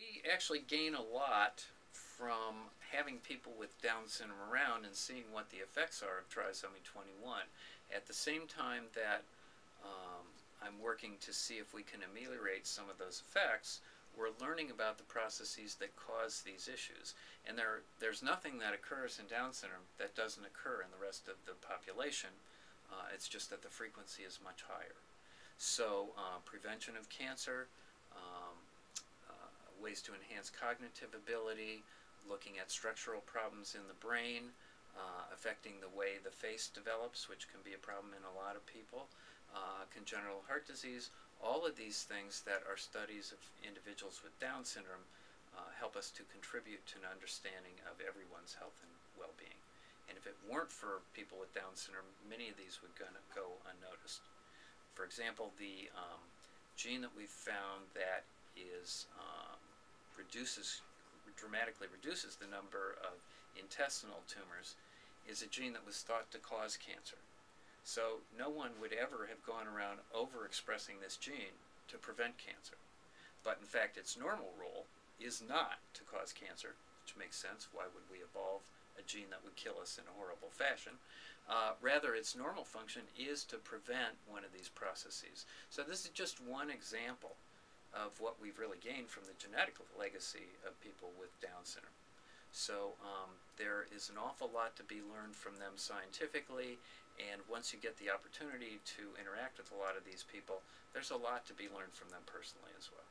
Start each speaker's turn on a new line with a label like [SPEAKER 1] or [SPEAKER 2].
[SPEAKER 1] We actually gain a lot from having people with Down syndrome around and seeing what the effects are of trisomy 21. At the same time that um, I'm working to see if we can ameliorate some of those effects, we're learning about the processes that cause these issues. And there, there's nothing that occurs in Down syndrome that doesn't occur in the rest of the population. Uh, it's just that the frequency is much higher. So uh, prevention of cancer, um, ways to enhance cognitive ability, looking at structural problems in the brain, uh, affecting the way the face develops, which can be a problem in a lot of people, uh, congenital heart disease, all of these things that are studies of individuals with Down syndrome uh, help us to contribute to an understanding of everyone's health and well-being. And if it weren't for people with Down syndrome, many of these would gonna go unnoticed. For example, the um, gene that we've found that is um, reduces dramatically reduces the number of intestinal tumors is a gene that was thought to cause cancer. So no one would ever have gone around overexpressing this gene to prevent cancer. But in fact, its normal role is not to cause cancer, which makes sense. Why would we evolve a gene that would kill us in a horrible fashion? Uh, rather, its normal function is to prevent one of these processes. So this is just one example of what we've really gained from the genetic legacy of people with Down syndrome. So um, there is an awful lot to be learned from them scientifically, and once you get the opportunity to interact with a lot of these people, there's a lot to be learned from them personally as well.